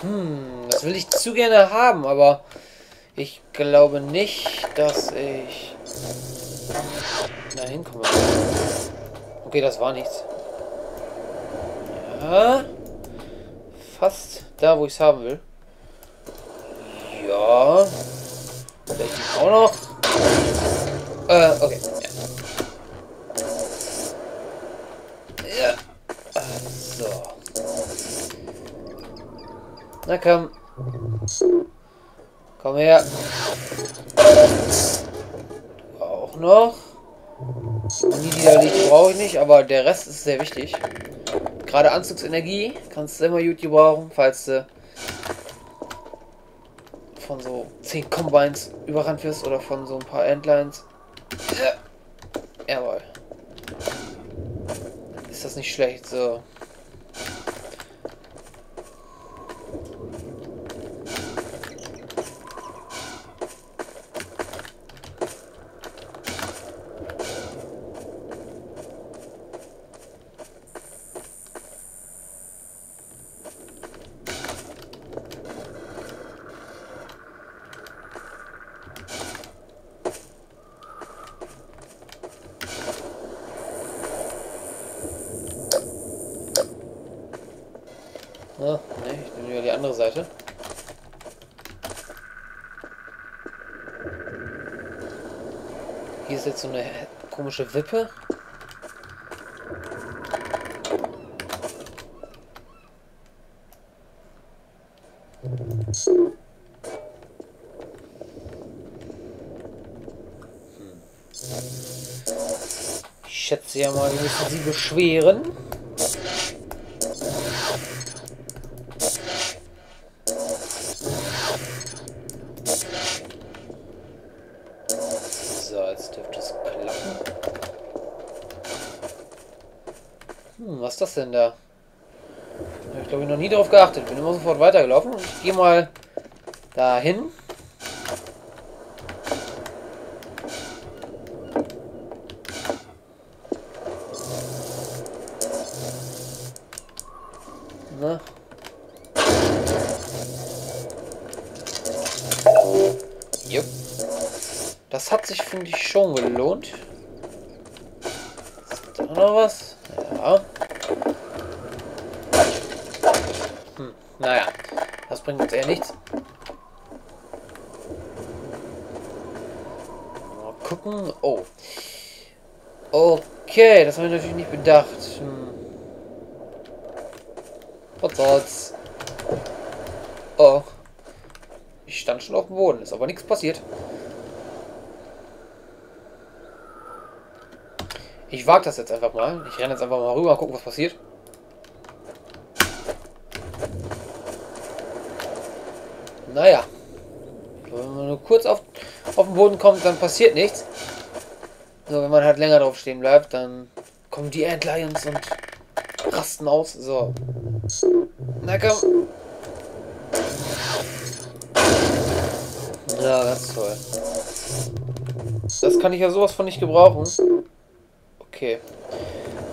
Hm, das will ich zu gerne haben, aber ich glaube nicht, dass ich da hinkomme. Okay, das war nichts. Ja. Fast da, wo ich es haben will. Ja. Vielleicht auch noch. Äh, okay. Ja. ja. So. Na komm. Komm her. Auch noch. Die, die da liegt, brauche ich nicht, aber der Rest ist sehr wichtig. Gerade Anzugsenergie kannst du immer gut gebrauchen, falls du von so 10 Combines überrannt wirst oder von so ein paar Endlines. Ja. Jawohl. Ist das nicht schlecht, so. Ah, ne, ich nehme lieber die andere Seite. Hier ist jetzt so eine komische Wippe. Ich schätze ja mal, wir müssen sie beschweren. So, jetzt dürfte es klappen. Hm, was ist das denn da? Ich glaube ich noch nie darauf geachtet. Bin immer sofort weitergelaufen. Ich gehe mal dahin. Na? Jupp. Das hat sich, finde ich, schon gelohnt. Ist da noch was? Ja. Hm, naja. Das bringt uns eher nichts. Mal gucken. Oh. Okay, das habe ich natürlich nicht bedacht. Hm. Was soll's? Oh. Ich stand schon auf dem Boden, ist aber nichts passiert. Ich wage das jetzt einfach mal. Ich renne jetzt einfach mal rüber, gucken, was passiert. Naja. Wenn man nur kurz auf, auf den Boden kommt, dann passiert nichts. So, wenn man halt länger drauf stehen bleibt, dann kommen die Antlions und rasten aus. So. Na komm. Ja, ganz toll. Das kann ich ja sowas von nicht gebrauchen. Okay.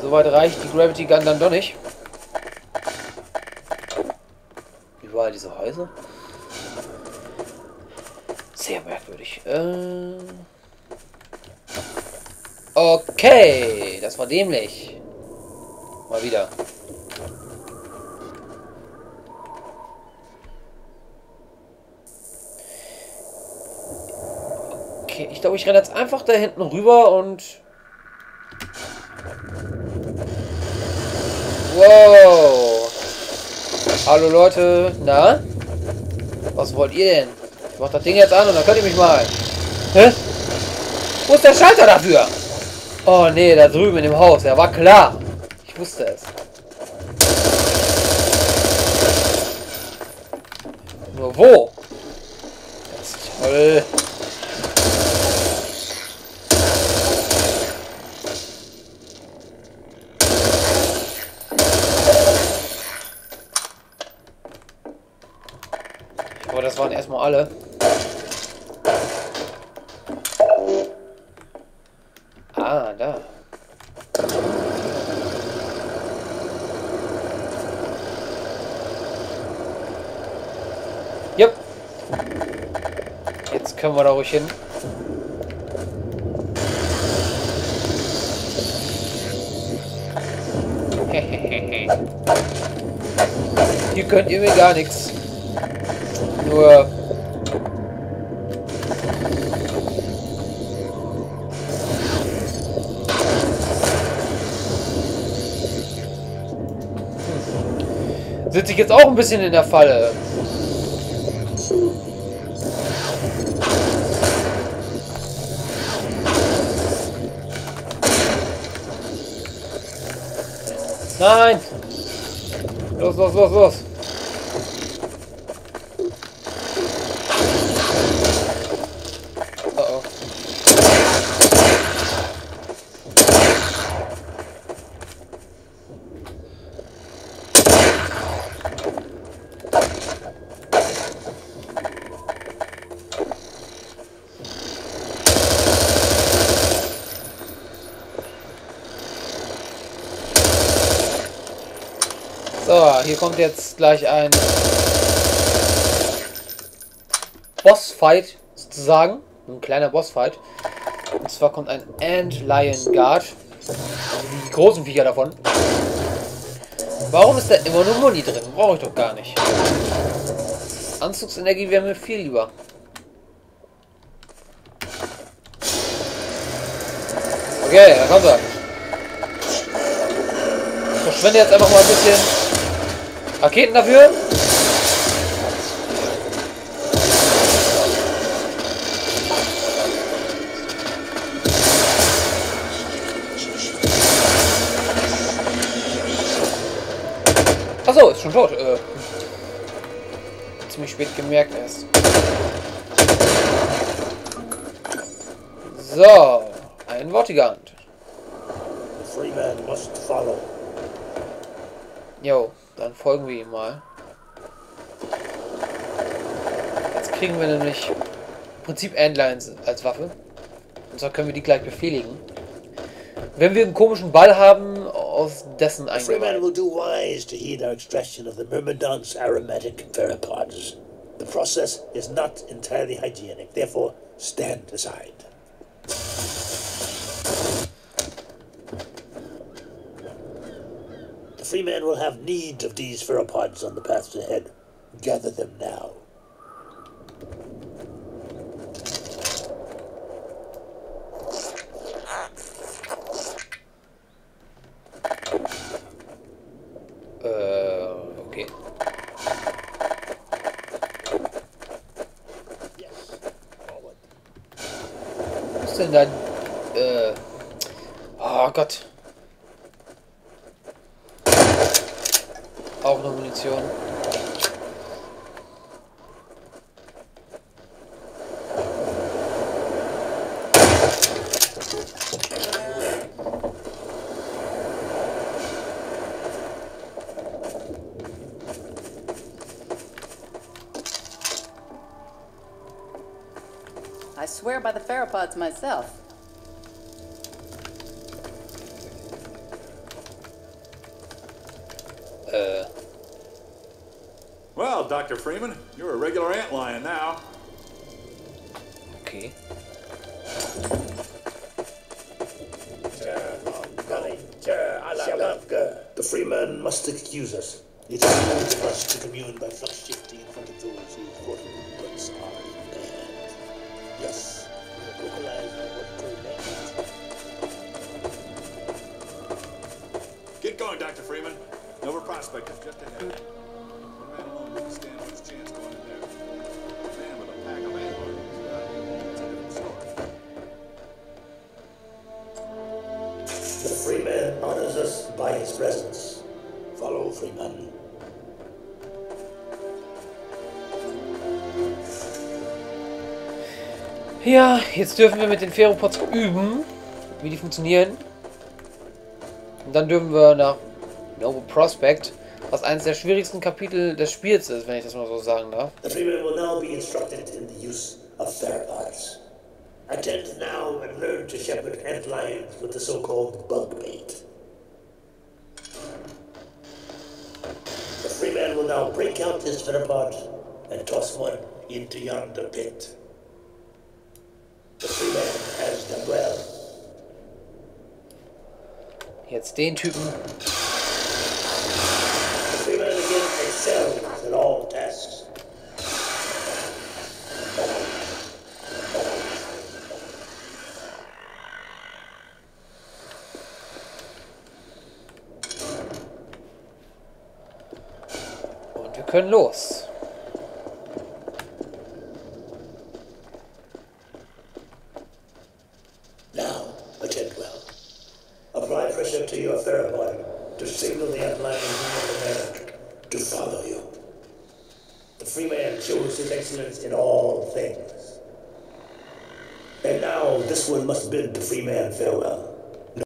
Soweit reicht die Gravity Gun dann doch nicht. Überall diese Häuser. Sehr merkwürdig. Äh okay, das war dämlich. Mal wieder. Okay, ich glaube, ich renne jetzt einfach da hinten rüber und... Wow. Hallo Leute, na? Was wollt ihr denn? Ich mach das Ding jetzt an und dann könnt ihr mich mal. Hä? Wo ist der Schalter dafür? Oh nee, da drüben in dem Haus. Ja, war klar. Ich wusste es. Nur wo? Das ist toll. Aber das waren erstmal alle. Ah, da. Jetzt können wir da ruhig hin. Hier könnt ihr mir gar nichts. Nur... Sitze ich jetzt auch ein bisschen in der Falle. Nein! Los, los, los, los! So, hier kommt jetzt gleich ein Bossfight sozusagen. Ein kleiner Bossfight. Und zwar kommt ein Ant-Lion Guard. Also die großen Viecher davon. Warum ist da immer nur Muni drin? Brauche ich doch gar nicht. Anzugsenergie wäre mir viel lieber. Okay, da kommt er. Ich verschwende jetzt einfach mal ein bisschen Raketen dafür. Achso, ist schon tot. Äh, ziemlich spät gemerkt erst. So, ein Vortigant. The free man must follow. Jo, dann folgen wir ihm mal. Jetzt kriegen wir nämlich im Prinzip Endlines als Waffe. Und zwar können wir die gleich befehligen. Wenn wir einen komischen Ball haben, aus dessen The free man eingeweiht. will do wise to heed our extraction of the Myrmidon's aromatic pheropods. The process is not entirely hygienic, therefore stand aside. Free man will have need of these pheropods on the paths ahead. Gather them now. Äh, okay. Yes. Forward. Denn da? Äh. Oh Gott. Auch nur Munition. I swear by the pheropods myself. Äh. Well, Dr. Freeman, you're a regular antlion now. Okay. The free man must excuse us. It is bold of us to commune by flux shifting in front of those whose mortal goods are in their hands. Yes, we have localized our work. Get going, Dr. Freeman. Nova Prospect is just ahead. Ja, jetzt dürfen wir mit den Ferropods üben, wie die funktionieren. Und dann dürfen wir nach Novo Prospect, was eines der schwierigsten Kapitel des Spiels ist, wenn ich das mal so sagen darf. The free man will now be instructed in the use of theropods. Attend now and learn to shepherd antlions with the so-called bug bait. The free man will now break out his theropod and toss one into yonder pit. The free man has done well. Jetzt den Typen. Können los. Now, attend well. Apply pressure to your pheromone to signal the outlying human man to follow you. The free man shows his excellence in all things. And now this one must bid the free man farewell.